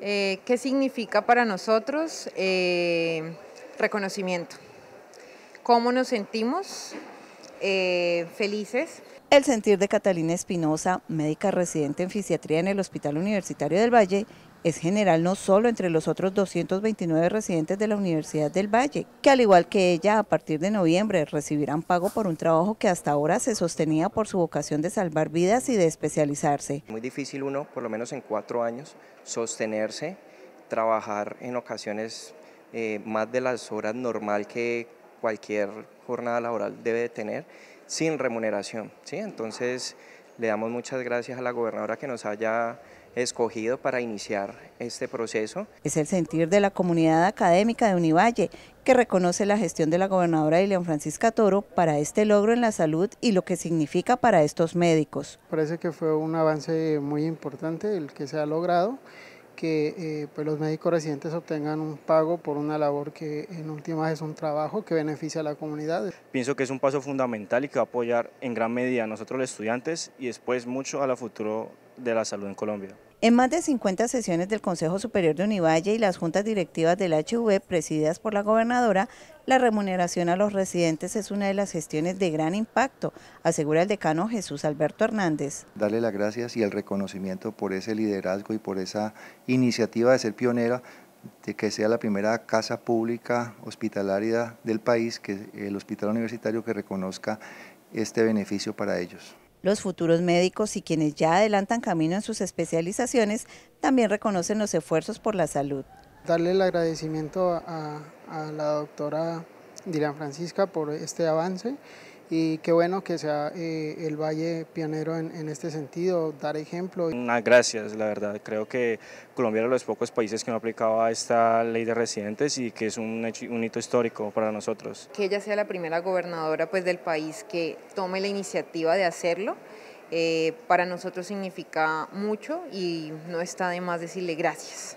Eh, ¿Qué significa para nosotros? Eh, reconocimiento. ¿Cómo nos sentimos? Eh, felices. El sentir de Catalina Espinosa, médica residente en fisiatría en el Hospital Universitario del Valle, es general no solo entre los otros 229 residentes de la Universidad del Valle, que al igual que ella, a partir de noviembre recibirán pago por un trabajo que hasta ahora se sostenía por su vocación de salvar vidas y de especializarse. Muy difícil uno, por lo menos en cuatro años, sostenerse, trabajar en ocasiones eh, más de las horas normal que cualquier jornada laboral debe de tener, sin remuneración. ¿sí? Entonces, le damos muchas gracias a la gobernadora que nos haya escogido para iniciar este proceso. Es el sentir de la comunidad académica de Univalle, que reconoce la gestión de la gobernadora Ilian Francisca Toro para este logro en la salud y lo que significa para estos médicos. Parece que fue un avance muy importante el que se ha logrado que eh, pues los médicos residentes obtengan un pago por una labor que en última es un trabajo que beneficia a la comunidad. Pienso que es un paso fundamental y que va a apoyar en gran medida a nosotros los estudiantes y después mucho a la futuro de la salud en Colombia. En más de 50 sesiones del Consejo Superior de Univalle y las juntas directivas del HV presididas por la gobernadora, la remuneración a los residentes es una de las gestiones de gran impacto, asegura el decano Jesús Alberto Hernández. Darle las gracias y el reconocimiento por ese liderazgo y por esa iniciativa de ser pionera de que sea la primera casa pública hospitalaria del país, que el hospital universitario que reconozca este beneficio para ellos. Los futuros médicos y quienes ya adelantan camino en sus especializaciones también reconocen los esfuerzos por la salud. Darle el agradecimiento a, la doctora Dilian Francisca por este avance y qué bueno que sea eh, el Valle pionero en, este sentido, dar ejemplo. Unas gracias, la verdad. Creo que Colombia era de los pocos países que no aplicaba esta ley de residentes y que es un, un hito histórico para nosotros. Que ella sea la primera gobernadora pues, del país que tome la iniciativa de hacerlo. Eh, para nosotros significa mucho y no está de más decirle gracias.